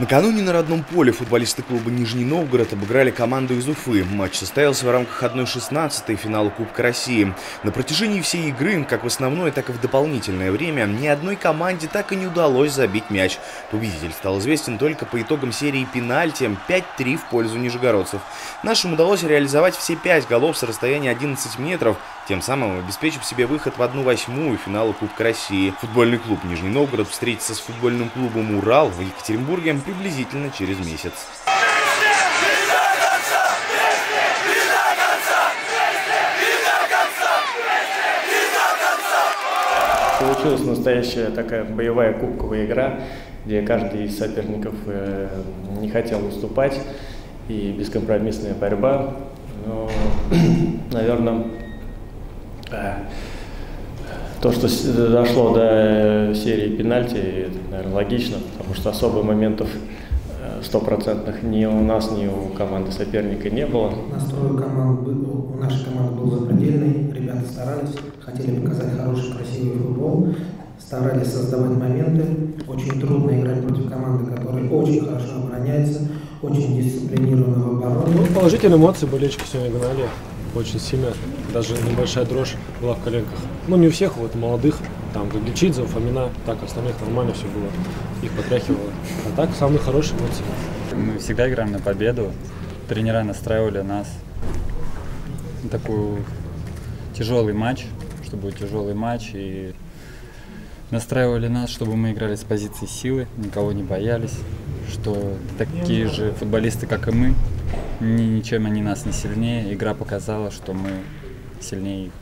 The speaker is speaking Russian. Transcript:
Накануне на родном поле футболисты клуба «Нижний Новгород» обыграли команду из Уфы. Матч состоялся в рамках 1-16 финала Кубка России. На протяжении всей игры, как в основное, так и в дополнительное время, ни одной команде так и не удалось забить мяч. Победитель стал известен только по итогам серии пенальти 5-3 в пользу нижегородцев. Нашим удалось реализовать все пять голов с расстояния 11 метров, тем самым обеспечив себе выход в 1-8 финала Кубка России. Футбольный клуб «Нижний Новгород» встретится с футбольным клубом «Урал» в Екатеринбурге приблизительно через месяц. Получилась настоящая такая боевая кубковая игра, где каждый из соперников э, не хотел уступать, и бескомпромиссная борьба. Но, наверное, э, то, что дошло до серии пенальти, это, наверное, логично, потому что особо моментов э, стопроцентных ни у нас, ни у команды соперника не было. Настрой команды, у нашей команды был запредельный, ребята старались, хотели показать хороший, красивый футбол, старались создавать моменты. Очень трудно играть против команды, которая очень хорошо обороняется, очень дисциплинированно в обороне. Ну, положительные эмоции болельщики сегодня гнали очень сильно. Даже небольшая дрожь была в коленках. Ну, не у всех, вот молодых, там, Гагичидзе, Фомина, так, остальных нормально все было. Их потряхивало. А так, самые хорошие эмоции. Мы всегда играем на победу. Тренера настраивали нас на такой тяжелый матч, что будет тяжелый матч. И настраивали нас, чтобы мы играли с позиции силы, никого не боялись, что такие же футболисты, как и мы, ничем они нас не сильнее. Игра показала, что мы сильнее их.